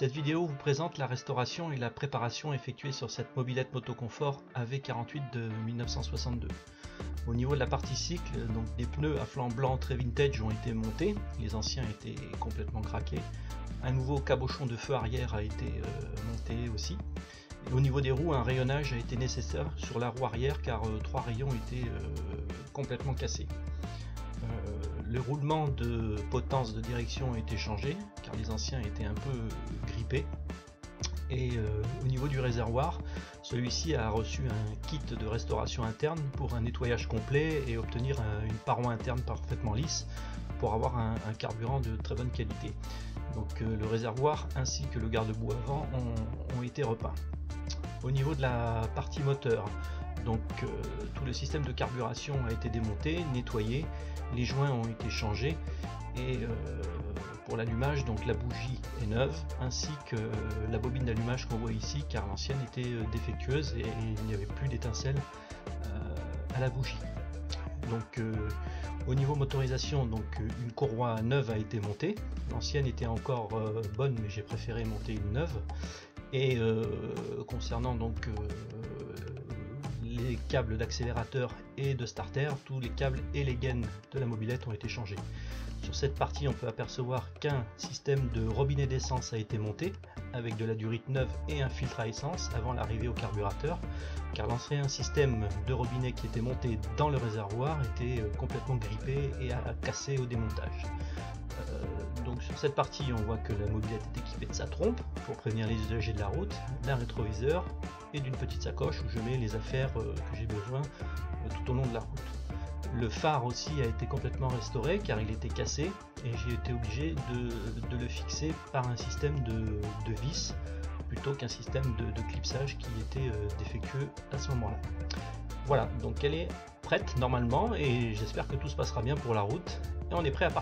Cette vidéo vous présente la restauration et la préparation effectuée sur cette mobilette motoconfort AV48 de 1962. Au niveau de la partie cycle, donc des pneus à flanc blanc très vintage ont été montés, les anciens étaient complètement craqués. Un nouveau cabochon de feu arrière a été euh, monté aussi. au niveau des roues, un rayonnage a été nécessaire sur la roue arrière car euh, trois rayons étaient euh, complètement cassés. Le roulement de potence de direction a été changé car les anciens étaient un peu grippés. Et au niveau du réservoir, celui-ci a reçu un kit de restauration interne pour un nettoyage complet et obtenir une paroi interne parfaitement lisse pour avoir un, carburant de très bonne qualité. Donc le réservoir ainsi que le garde-boue avant ont, été repeints. Au niveau de la partie moteur, donc tout le système de carburation a été démonté, nettoyé, les joints ont été changés et pour l'allumage, donc la bougie est neuve, ainsi que la bobine d'allumage qu'on voit ici, car l'ancienne était euh, défectueuse et il n'y avait plus d'étincelles euh, à la bougie. Donc euh, au niveau motorisation, une courroie neuve a été montée. L'ancienne était encore bonne, mais j'ai préféré monter une neuve. Et concernant donc les câbles d'accélérateur et de starter, tous les câbles et les gaines de la mobilette ont été changés. Sur cette partie, on peut apercevoir qu'un système de robinet d'essence a été monté avec de la durite neuve et un filtre à essence avant l'arrivée au carburateur, car l'ancien système de robinet qui était monté dans le réservoir était euh, complètement grippé et a cassé au démontage. Euh, donc sur cette partie, on voit que la mobilette est équipée de sa trompe pour prévenir les usagers de la route, d'un rétroviseur et d'une petite sacoche où je mets les affaires euh, que j'ai besoin tout au long de la route. Le phare aussi a été complètement restauré car il était cassé et j'ai été obligé de, le fixer par un système de, vis plutôt qu'un système de, clipsage qui était euh, défectueux à ce moment-là. Voilà, donc elle est prête normalement et j'espère que tout se passera bien pour la route et on est prêt à partir.